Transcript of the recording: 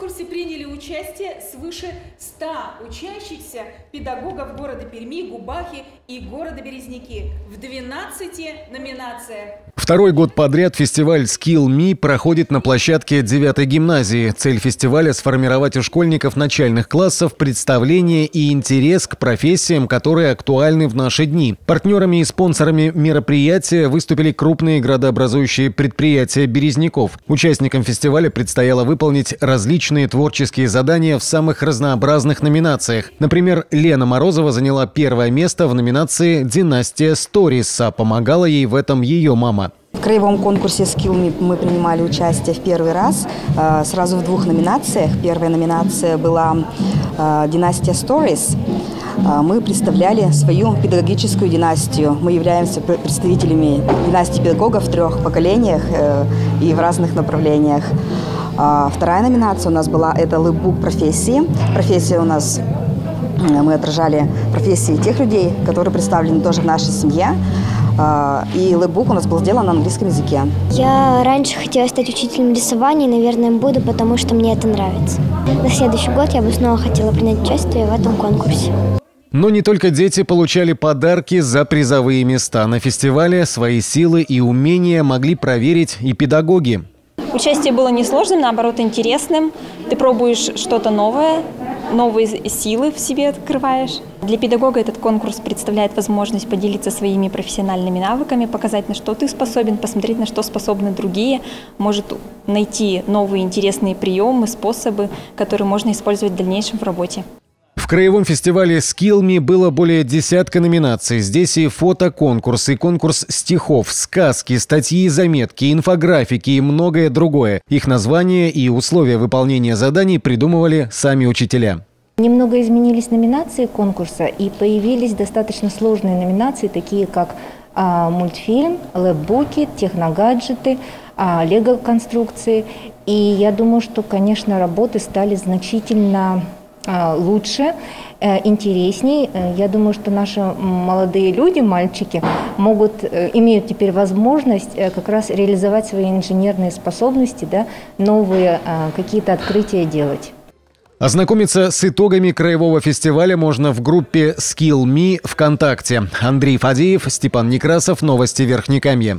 конкурсе приняли участие свыше 100 учащихся педагогов города Перми, Губахи и города Березники в 12 номинациях. Второй год подряд фестиваль Skill Me проходит на площадке 9 гимназии. Цель фестиваля – сформировать у школьников начальных классов представление и интерес к профессиям, которые актуальны в наши дни. Партнерами и спонсорами мероприятия выступили крупные градообразующие предприятия Березняков. Участникам фестиваля предстояло выполнить различные творческие задания в самых разнообразных номинациях. Например, Лена Морозова заняла первое место в номинации «Династия Сторис», а помогала ей в этом ее мама. В краевом конкурсе Skill мы принимали участие в первый раз э, сразу в двух номинациях. Первая номинация была э, «Династия Stories». Э, мы представляли свою педагогическую династию. Мы являемся представителями династии педагогов в трех поколениях и в разных направлениях. Вторая номинация у нас была «Это лэбук профессии». Профессия у нас мы отражали профессии тех людей, которые представлены тоже в нашей семье. А, и лэбук у нас был сделан на английском языке. Я раньше хотела стать учителем рисования, и, наверное, буду, потому что мне это нравится. На следующий год я бы снова хотела принять участие в этом конкурсе. Но не только дети получали подарки за призовые места. На фестивале свои силы и умения могли проверить и педагоги. Участие было несложным, наоборот, интересным. Ты пробуешь что-то новое, новые силы в себе открываешь. Для педагога этот конкурс представляет возможность поделиться своими профессиональными навыками, показать, на что ты способен, посмотреть, на что способны другие, может найти новые интересные приемы, способы, которые можно использовать в дальнейшем в работе. Краевом фестивале «Skillme» было более десятка номинаций. Здесь и фотоконкурс, и конкурс стихов, сказки, статьи и заметки, инфографики и многое другое. Их название и условия выполнения заданий придумывали сами учителя. Немного изменились номинации конкурса и появились достаточно сложные номинации, такие как а, мультфильм, лэпбуки, техногаджеты, а, лего-конструкции. И я думаю, что, конечно, работы стали значительно лучше, э, интересней. Э, я думаю, что наши молодые люди, мальчики, могут, э, имеют теперь возможность как раз реализовать свои инженерные способности, да, новые какие-то открытия делать. Ознакомиться с итогами краевого фестиваля можно в группе Skill Me ВКонтакте. Андрей Фадеев, Степан Некрасов, Новости Верхнекамья.